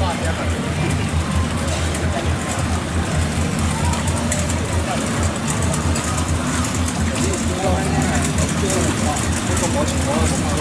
啊，对，因为因为因为因为因为因为因为因为。